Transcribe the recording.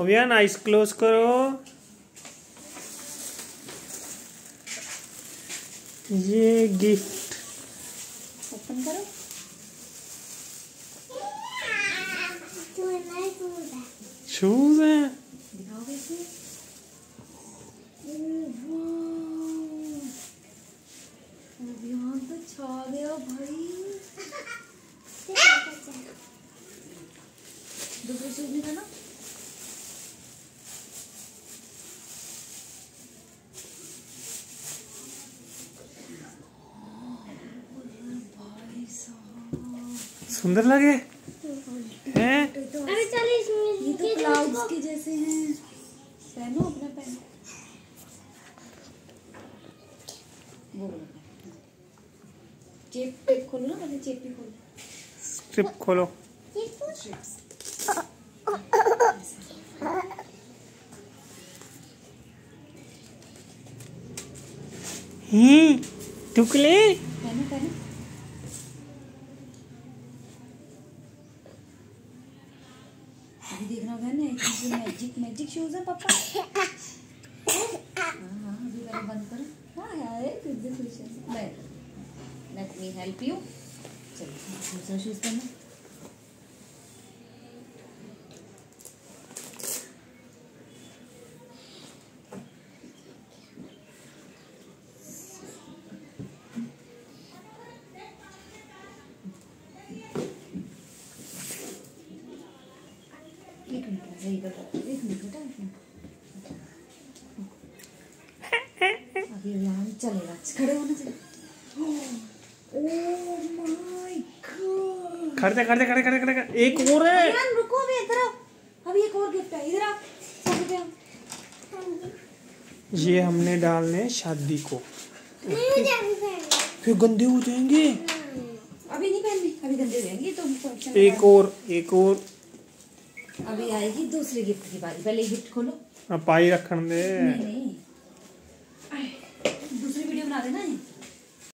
अभियान eyes close करो ये गिफ्ट ओपन करो शूज़ हैं तो छा गया भाई दूसरे शूज़ निकालो भाई साहब सुंदर लगे? हैं? अरे चल इसमें ये तो क्लाउड्स के जैसे हैं। पहनो अपना पहनो। वो चेप पे खोलो ना पहले चेप पे खोलो। स्ट्रिप खोलो। स्ट्रिप्स ही टुकले। पहनो पहनो। अभी देखना घर ना मैजिक मैजिक शूज़ है, पापा। हाँ हाँ अभी मैंने बंद करो। हाँ यार फिर दिन लेट मी हेल्प यू चलो, दूसरा शूज़ पहनो। एक मिनट सही कर एक मिनट बेटा एक मिनट अभी अभियान चलेगा खड़े होना चाहिए खड़े खड़े खड़े खड़े खड़े। एक और है रुको अभी इधर आओ। अभी एक और गिफ्ट है इधर आओ। ये हमने डालने शादी को। फिर गंदे हो जाएँगे। अभी नहीं पहननी अभी गंदे हो जाएँगे तो एक और एक और। अभी आएगी दूसरे गिफ्ट की बारी। पहले गिफ्ट खोलो। हाँ, पाई रखन दे। नहीं नहीं। दूसरी वीडियो बना देना है